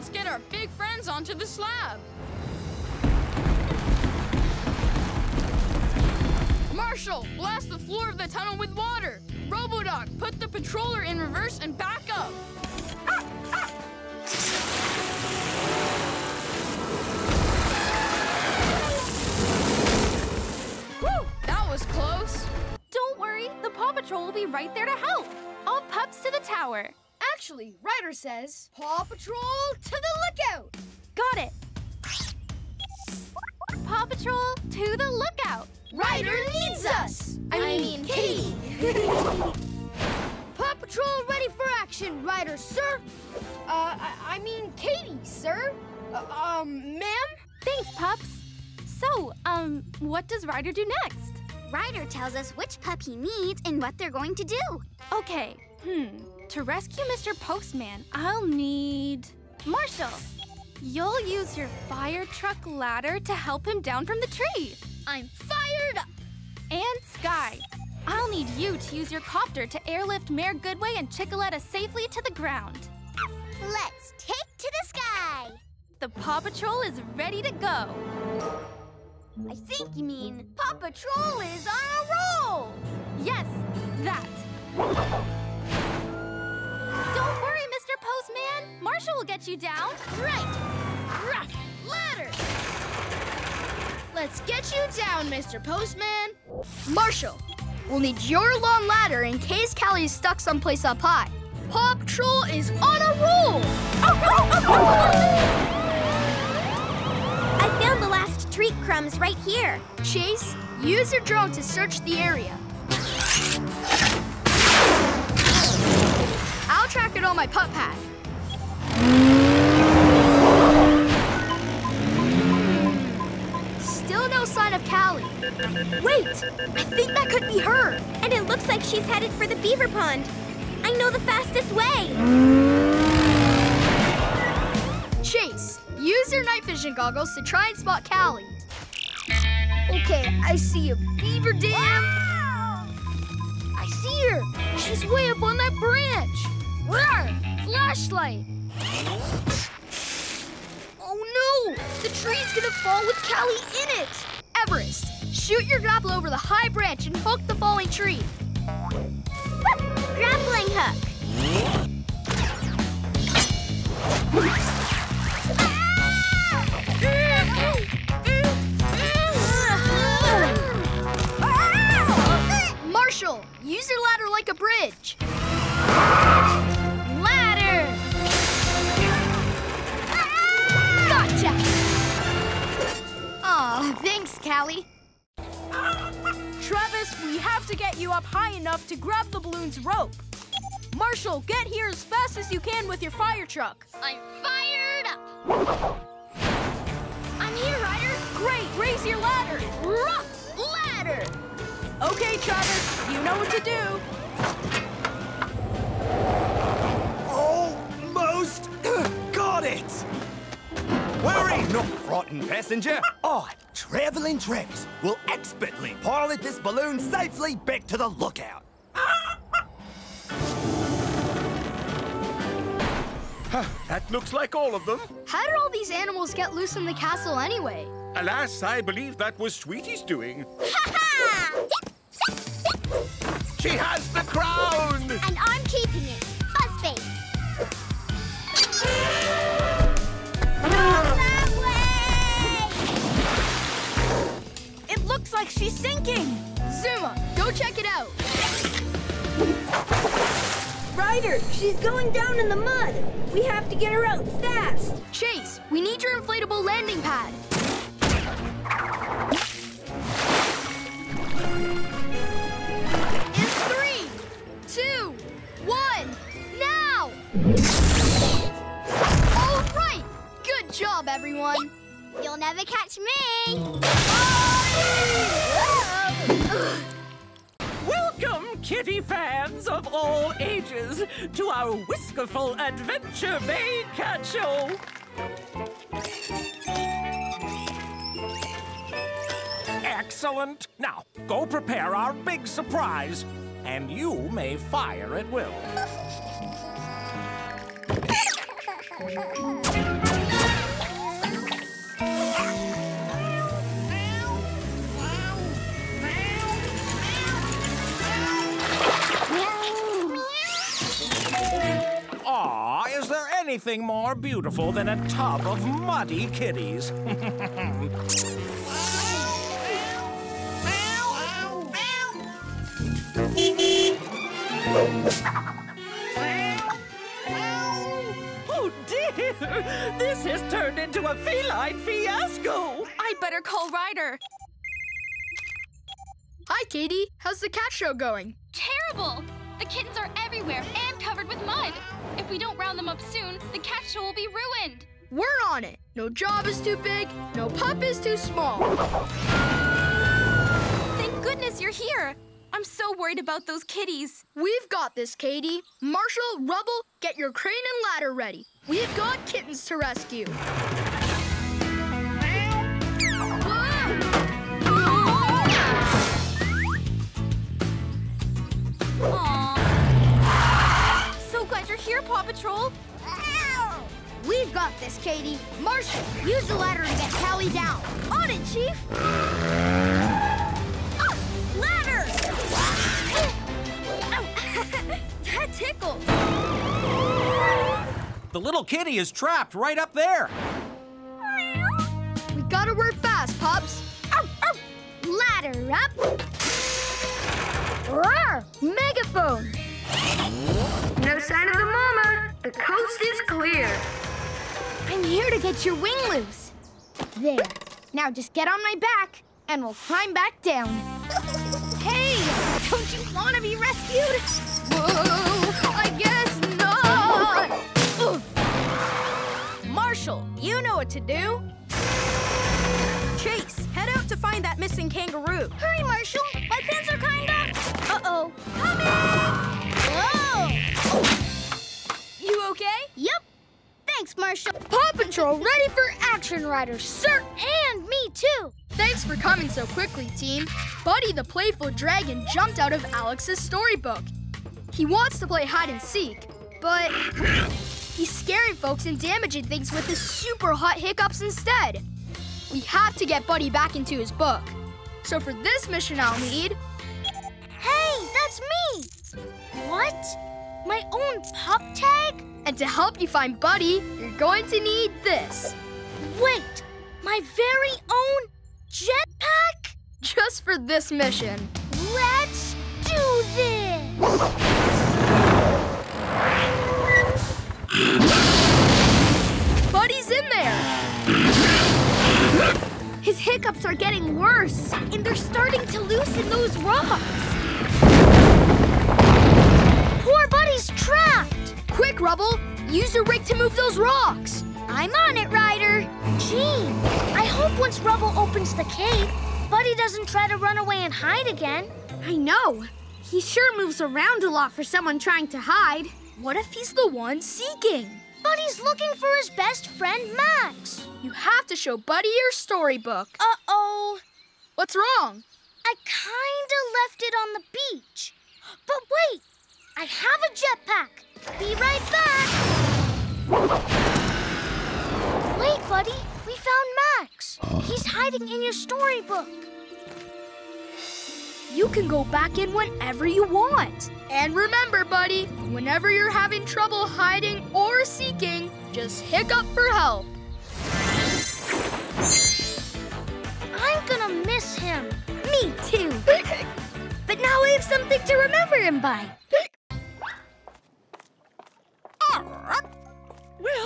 Let's get our big friends onto the slab. Marshall, blast the floor of the tunnel with water. Robo-Dog, put the patroller in reverse and back up. Whew, was close. Don't worry, the Paw Patrol will be right there to help. All pups to the tower. Actually, Ryder says, Paw Patrol to the lookout. Got it. Paw Patrol to the lookout. Ryder needs us. I, mean, Katie. Paw Patrol ready for action, Ryder, sir. Uh, I, I mean, Katie, sir. Uh, um, ma'am? Thanks, pups. So, um, what does Ryder do next? Ryder tells us which pup he needs and what they're going to do. Okay, hmm. To rescue Mr. Postman, I'll need Marshall. You'll use your fire truck ladder to help him down from the tree. I'm fired up. And Sky, I'll need you to use your copter to airlift Mayor Goodway and Chickaletta safely to the ground. Let's take to the sky. The Paw Patrol is ready to go. I think you mean Paw Patrol is on a roll. Yes, that. Don't worry, Mr. Postman. Marshall will get you down. Right. Rough ladder. Let's get you down, Mr. Postman. Marshall, we'll need your long ladder in case Callie is stuck someplace up high. Paw Patrol is on a roll. I found the last treat crumbs right here. Chase, use your drone to search the area. I'll track it on my pup pad. Still no sign of Callie. Wait, I think that could be her. And it looks like she's headed for the beaver pond. I know the fastest vision goggles to try and spot Callie. Okay, I see a beaver dam. I see her. She's way up on that branch. Rawr! Flashlight. Oh no! The tree's gonna fall with Callie in it. Everest, shoot your grapple over the high branch and hook the falling tree. Grappling hook. Marshall, use your ladder like a bridge. Ladder! Gotcha! Aw, thanks, Callie. Travis, we have to get you up high enough to grab the balloon's rope. Marshall, get here as fast as you can with your fire truck. I'm fired up! I'm here, Ryder! Great, raise your ladder. Ladder! Okay, Travis, you know what to do. Almost got it! Worry not, frightened passenger. I, traveling Travis, will expertly pilot this balloon safely back to the lookout. That looks like all of them. How did all these animals get loose in the castle anyway? Alas, I believe that was Sweetie's doing. She has the crown! And I'm keeping it. Buzzbait. that way! It looks like she's sinking. Zuma, go check it out. Ryder, she's going down in the mud. We have to get her out fast. Chase, we need your inflatable landing pad. Everyone. You'll never catch me. Welcome, kitty fans of all ages, to our whiskerful Adventure Bay Cat Show. Excellent. Now, go prepare our big surprise, and you may fire at will. Aw, is there anything more beautiful than a tub of muddy kitties? oh dear! This has turned into a feline fiasco! I'd better call Ryder. Hi, Katie. How's the cat show going? Terrible! The kittens are everywhere and covered with mud. If we don't round them up soon, the cat show will be ruined. We're on it. No job is too big, no pup is too small. Thank goodness you're here. I'm so worried about those kitties. We've got this, Katie. Marshall, Rubble, get your crane and ladder ready. We've got kittens to rescue. Katie. Marshall, use the ladder to get Callie down. On it, Chief. Ah, ladder! Ow. that tickled. The little kitty is trapped right up there. We gotta work fast. Ow, ow. Ladder up. Roar! Megaphone. No sign of the mama. The coast is clear. I'm here to get your wing loose. There. Now just get on my back, and we'll climb back down. hey! Don't you want to be rescued? Whoa! I guess not! Marshall, you know what to do. Chase, head out to find that missing kangaroo. Hurry, Marshall! My pants are kinda... Uh-oh. Coming! Thanks, Marshall. Paw Patrol ready for Action Riders, sir, and me too. Thanks for coming so quickly, team. Buddy the Playful Dragon jumped out of Alex's storybook. He wants to play hide and seek, but he's scaring folks and damaging things with his super hot hiccups instead. We have to get Buddy back into his book. So for this mission, I'll need Hey, that's me. What? My own pup tag? And to help you find Buddy, you're going to need this. Wait, my very own jetpack? Just for this mission. Let's do this! Buddy's in there! His hiccups are getting worse, and they're starting to loosen those rocks. Poor Buddy's trapped. Quick, Rubble! Use your rig to move those rocks! I'm on it, Ryder. Gee, I hope once Rubble opens the cave, Buddy doesn't try to run away and hide again. I know. He sure moves around a lot for someone trying to hide. What if he's the one seeking? Buddy's looking for his best friend, Max. You have to show Buddy your storybook. Uh-oh. What's wrong? I kinda left it on the beach. But wait, I have a jetpack. Be right back. Wait, buddy, we found Max. He's hiding in your storybook. You can go back in whenever you want. And remember, buddy, whenever you're having trouble hiding or seeking, just hiccup for help. I'm gonna miss him. Me too. but now we have something to remember him by.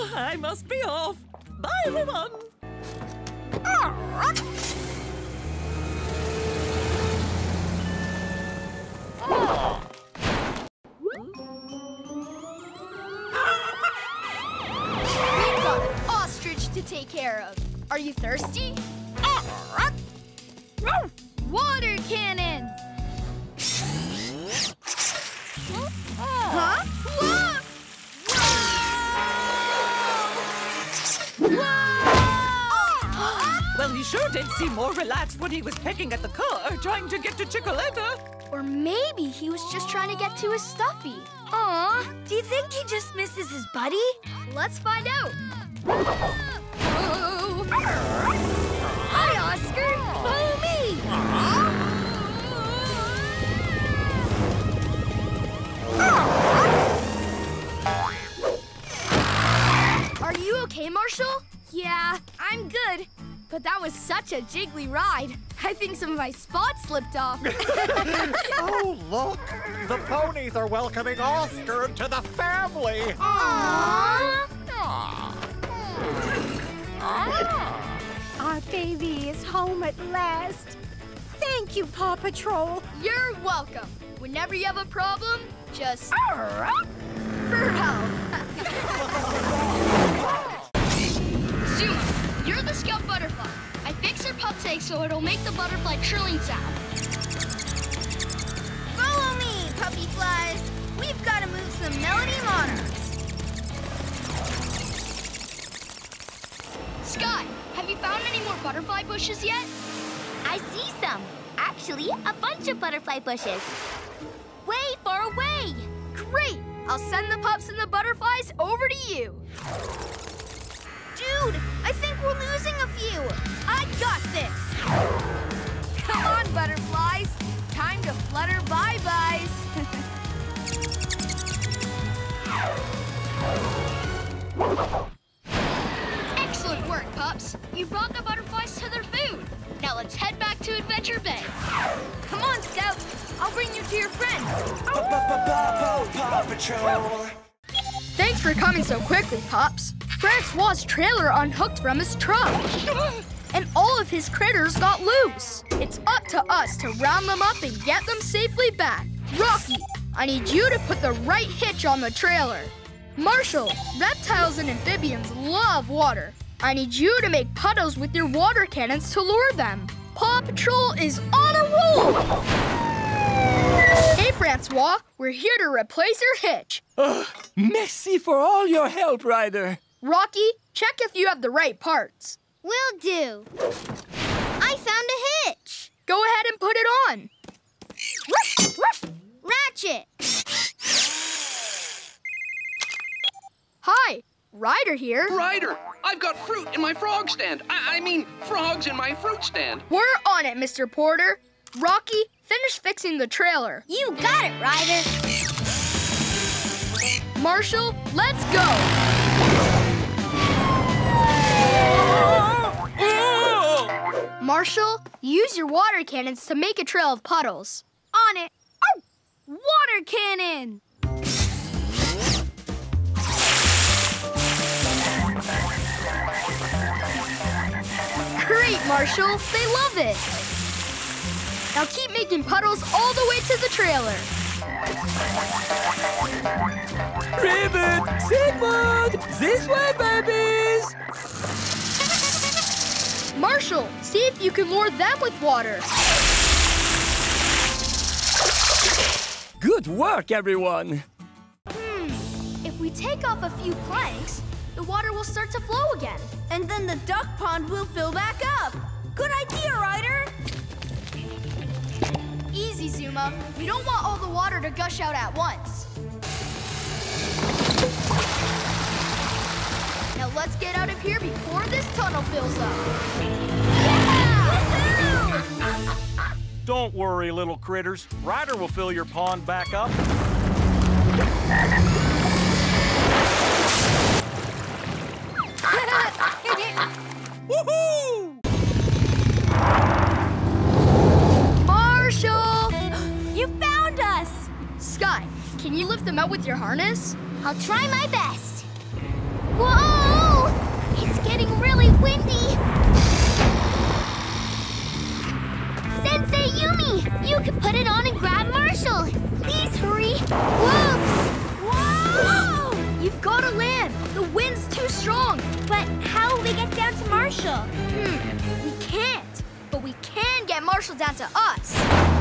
I must be off. Bye, everyone. We've got an ostrich to take care of. Are you thirsty? Relaxed when he was pecking at the car, trying to get to Chickaletta. Or maybe he was just trying to get to his stuffy. Aw, do you think he just misses his buddy? Let's find out. Oh. Hi, Oscar. Follow me. Are you okay, Marshall? Yeah, I'm good. But that was such a jiggly ride. I think some of my spots slipped off. oh, look! The ponies are welcoming Oscar to the family! Aww, Our baby is home at last. Thank you, Paw Patrol. You're welcome. Whenever you have a problem, just for help. So it'll make the butterfly trilling sound. Follow me, puppy flies. We've got to move some melody monarchs. Sky, have you found any more butterfly bushes yet? I see some. Actually, a bunch of butterfly bushes. Way far away. Great! I'll send the pups and the butterflies over to you. Dude, I think we're losing a few. I got this. Come on, butterflies. Time to flutter bye-byes. Excellent work, pups. You brought the butterflies to their food. Now let's head back to Adventure Bay. Come on, Scout. I'll bring you to your friends. Paw Patrol. Thanks for coming so quickly, Pops. Francois' trailer unhooked from his truck. And all of his critters got loose. It's up to us to round them up and get them safely back. Rocky, I need you to put the right hitch on the trailer. Marshall, reptiles and amphibians love water. I need you to make puddles with your water cannons to lure them. Paw Patrol is on a roll! Hey, Francois, we're here to replace your hitch. Oh, merci for all your help, Ryder. Rocky, check if you have the right parts. Will do. I found a hitch. Go ahead and put it on. Ruff, ruff. Ratchet. Hi, Ryder here. Ryder, I've got fruit in my frog stand. I, I mean, frogs in my fruit stand. We're on it, Mr. Porter. Rocky, finish fixing the trailer. You got it, Ryder. Marshall, let's go. Marshall, use your water cannons to make a trail of puddles. On it. Oh! Water cannon! Great, Marshall. They love it. Now keep making puddles all the way to the trailer. Ribbon, Sigmund, this way, babies! Marshall, see if you can lure them with water. Good work, everyone. Hmm, if we take off a few planks, the water will start to flow again. And then the duck pond will fill back up. Good idea, Ryder. Easy, Zuma. We don't want all the water to gush out at once. Let's get out of here before this tunnel fills up. Don't worry, little critters. Ryder will fill your pond back up. Woohoo! Marshall! You found us! Sky, can you lift them out with your harness? I'll try my best. Whoa! Windy. Sensei Yumi, you can put it on and grab Marshall. Please hurry. Whoops! Whoa! You've got to land. The wind's too strong. But how will we get down to Marshall? Hmm, we can't. But we can get Marshall down to us.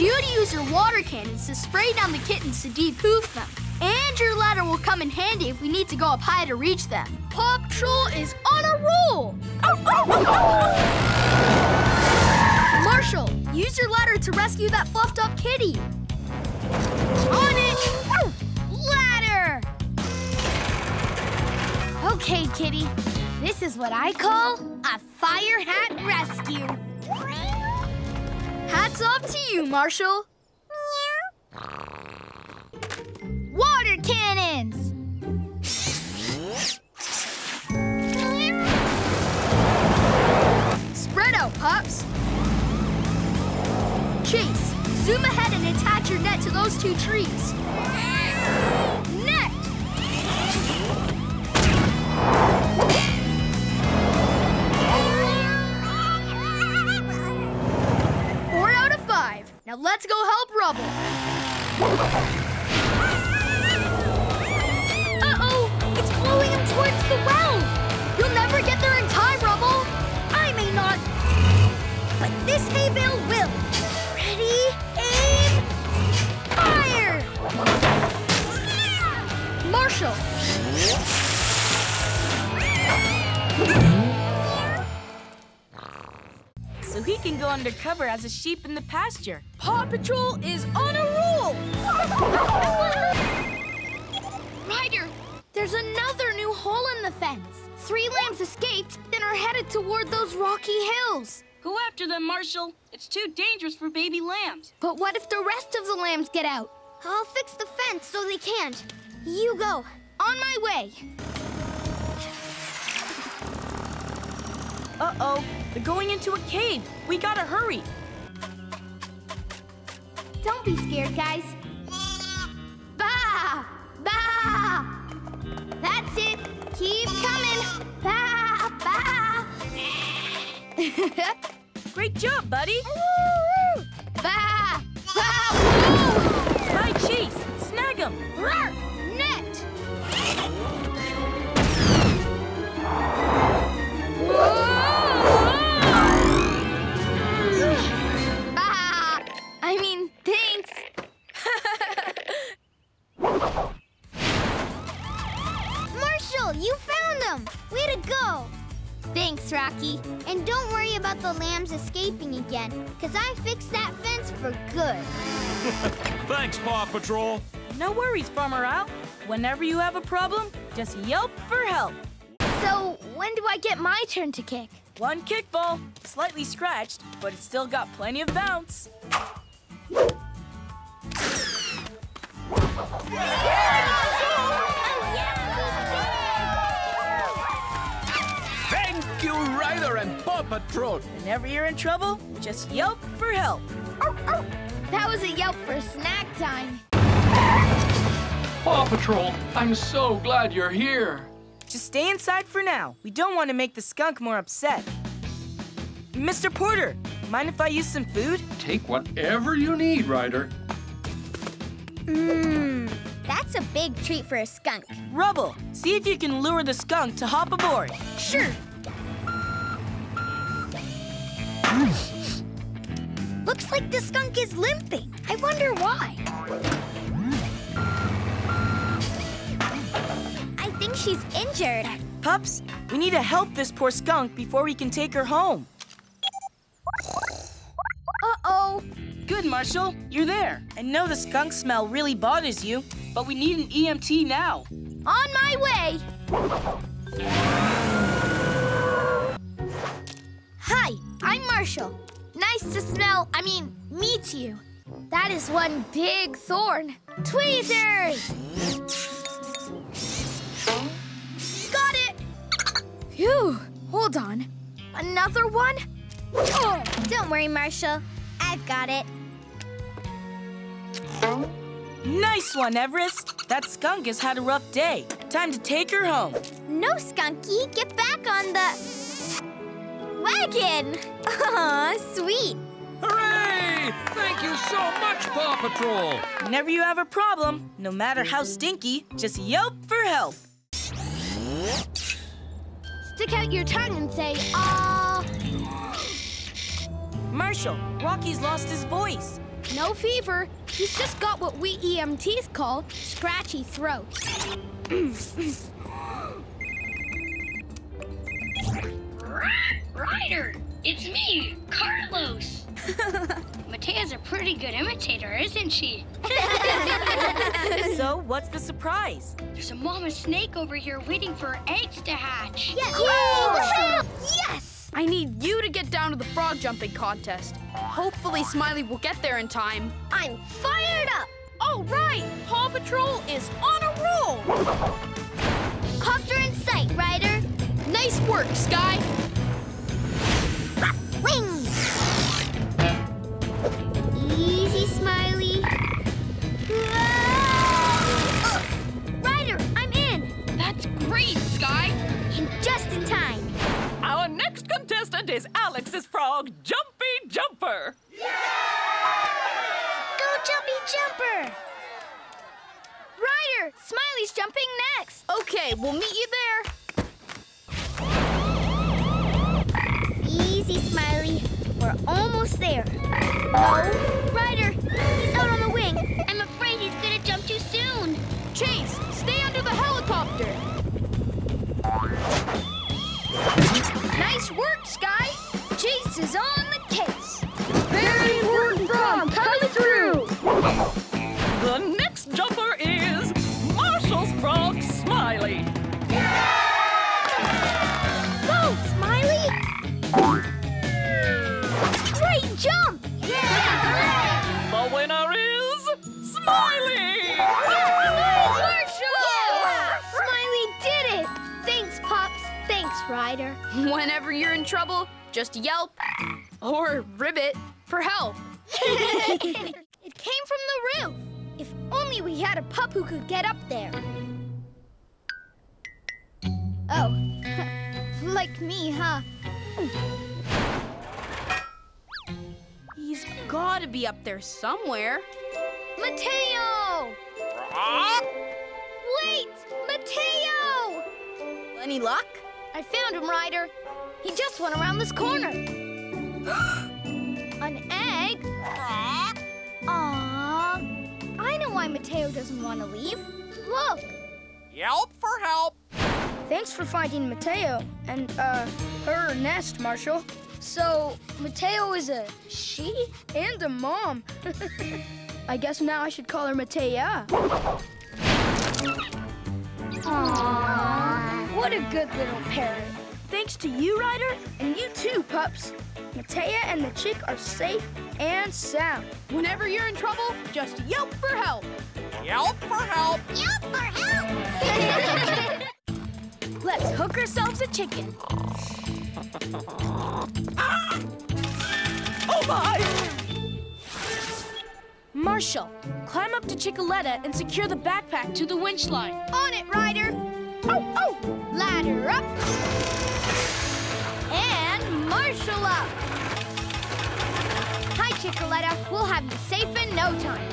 You to use your water cannons to spray down the kittens to depuff them. And your ladder will come in handy if we need to go up high to reach them. Paw Patrol is on a roll! Marshall, use your ladder to rescue that fluffed up kitty. On it! Ladder! Okay, kitty. This is what I call a fire hat rescue. Hats off to you, Marshall. Water cannons! Spread out, pups. Chase, zoom ahead and attach your net to those two trees. Now let's go help Rubble. Uh-oh! It's blowing him towards the well! You'll never get there in time, Rubble. I may not, but this hay bale will. Ready, aim, fire! Marshall. So he can go undercover as a sheep in the pasture. Paw Patrol is on a roll! Ryder! There's another new hole in the fence. Three lambs escaped and are headed toward those rocky hills. Go after them, Marshall. It's too dangerous for baby lambs. But what if the rest of the lambs get out? I'll fix the fence so they can't. You go. On my way. Uh-oh, they're going into a cave. We gotta hurry. Don't be scared, guys. Bah! Bah! That's it. Keep coming. Bah! Bah! Great job, buddy. Bah! Bah! Spy Chase, snag him. Roar! Marshall, you found them! Way to go! Thanks, Rocky. And don't worry about the lambs escaping again, because I fixed that fence for good. Thanks, Paw Patrol. No worries, Farmer Al. Whenever you have a problem, just yelp for help. So, when do I get my turn to kick? One kickball, slightly scratched, but it's still got plenty of bounce. Thank Paw Patrol. Whenever you're in trouble, just yelp for help. Oh, oh, that was a yelp for snack time. Paw Patrol, I'm so glad you're here. Just stay inside for now. We don't want to make the skunk more upset. Mr. Porter, mind if I use some food? Take whatever you need, Ryder. Mmm, that's a big treat for a skunk. Rubble, see if you can lure the skunk to hop aboard. Sure. Looks like the skunk is limping. I wonder why. I think she's injured. Pups, we need to help this poor skunk before we can take her home. Uh-oh. Good, Marshall. You're there. I know the skunk smell really bothers you. But we need an EMT now. On my way. Marshall. Nice to smell, I mean, meet you. That is one big thorn. Tweezers! Got it! Phew, hold on. Another one? Oh, don't worry, Marshall. I've got it. Nice one, Everest. That skunk has had a rough day. Time to take her home. No, Skunky, get back on the wagon. Aw, sweet. Hooray! Thank you so much, Paw Patrol. Whenever you have a problem, no matter how stinky, just yelp for help. Stick out your tongue and say, ah. Marshall, Rocky's lost his voice. No fever. He's just got what we EMTs call scratchy throat. Ryder, it's me, Carlos. Matea's a pretty good imitator, isn't she? so, what's the surprise? There's a mama snake over here waiting for her eggs to hatch. Yes! Yes! I need you to get down to the frog jumping contest. Hopefully Smiley will get there in time. I'm fired up! All right, Paw Patrol is on a roll! Copter in sight, Ryder. Nice work, Sky. Wings! Trouble, just yelp or ribbit for help. it came from the roof. If only we had a pup who could get up there. Oh, like me, huh? He's gotta be up there somewhere. Mateo! Ah! Wait! Mateo! Any luck? I found him, Ryder. He just went around this corner. An egg? Aww. I know why Mateo doesn't want to leave. Look! Yelp for help. Thanks for finding Mateo and, uh, her nest, Marshall. So, Mateo is a she and a mom. I guess now I should call her Matea. Aww. What a good little parrot. Thanks to you, Ryder, and you too, pups. Matea and the chick are safe and sound. Whenever you're in trouble, just yelp for help. Yelp for help. Yelp for help! Let's hook ourselves a chicken. Ah! Oh my! Marshall, climb up to Chickaletta and secure the backpack To the winch line. On it, Ryder. Oh, oh. Ladder up. And Marshall up. Hi, Chickaletta. We'll have you safe in no time.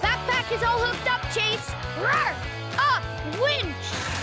Backpack is all hooked up, Chase. Roar! Up, winch.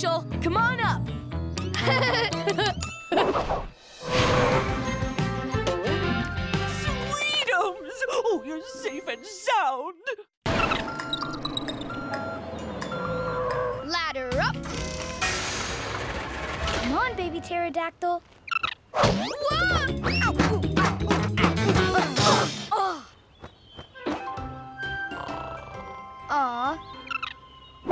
Come on up.